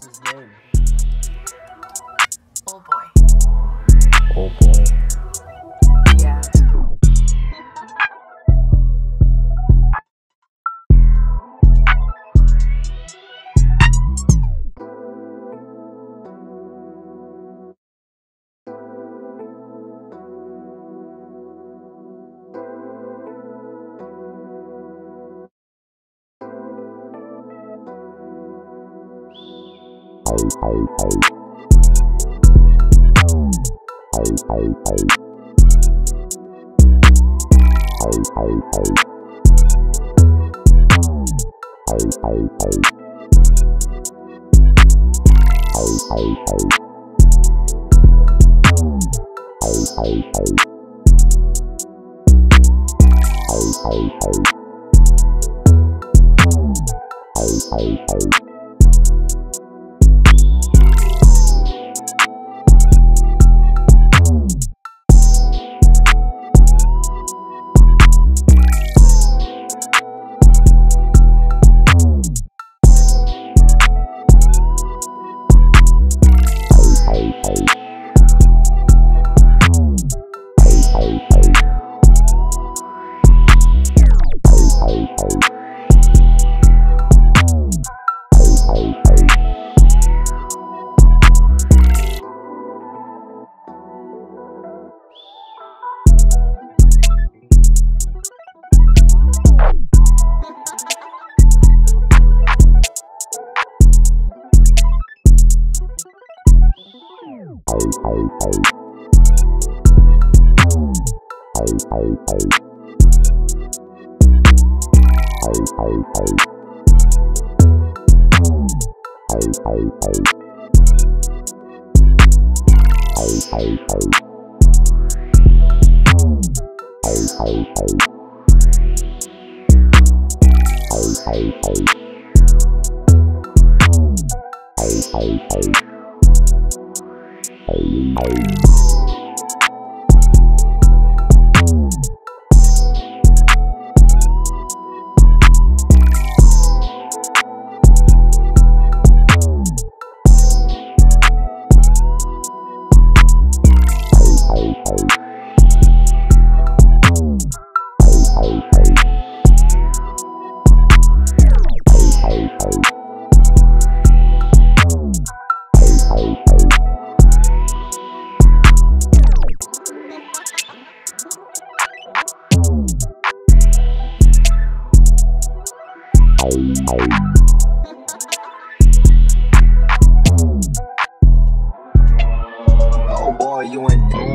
What's his name? Old boy. Oh boy. Hey, hey. Bye. Hey, hey out. Oh boy, you ain't. Oh.